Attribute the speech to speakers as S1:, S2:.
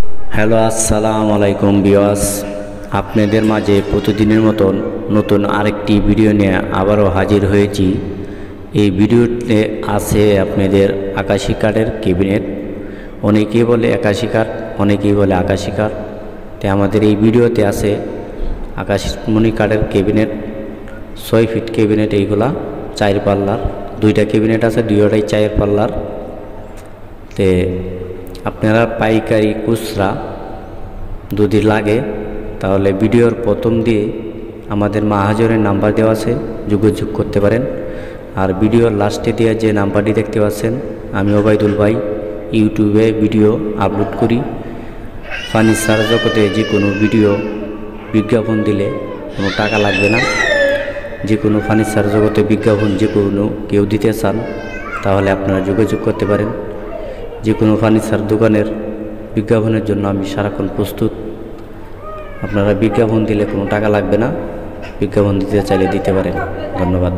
S1: Hello, আসসালাম আলাইকুম বিয়াস আপনাদের মাঝে প্রতিদিনের মতন নতুন আরেকটি ভিডিও নিয়ে আবারও হাজির হয়েছি। এই ভিডিওতে আছে আপনাদের আকাশি কার্ডের ক্যাবিনেট। অনেকেই বলে একাশি কার্ড অনেকেই বলে আকাশি কার্ড তো আমাদের এই ভিডিওতে আছে আকাশমণি কার্ডের ক্যাবিনেট, ছয় ফিট ক্যাবিনেট এইগুলা চায়ের পাল্লার। দুইটা ক্যাবিনেট আছে, দুইটাই চায়ের পাল্লার। তে আপনারা পাইকারি খুচরা যদি লাগে, তাহলে ভিডিওর প্রথম দিয়ে আমাদের মাহাজনের নাম্বার দেওয়া আছে, যোগাযোগ করতে পারেন। আর ভিডিওর লাস্টে দেওয়া যে নাম্বারটি দেখতে পাচ্ছেন, আমি ওবায়দুল ভাই, ইউটিউবে ভিডিও আপলোড করি। ফার্নিচার জগতে যে কোনো ভিডিও বিজ্ঞাপন দিলে কোনো টাকা লাগবে না। যে কোনো ফার্নিচার জগতে বিজ্ঞাপন যে কোনো কেউ দিতে চান, তাহলে আপনারা যোগাযোগ করতে পারেন। যে কোনো ফার্নিচার দোকানের বিজ্ঞাপনের জন্য আমি সারাক্ষণ প্রস্তুত। আপনারা বিজ্ঞাপন দিলে কোনো টাকা লাগবে না। বিজ্ঞাপন দিতে চাইলে দিতে পারেন। ধন্যবাদ।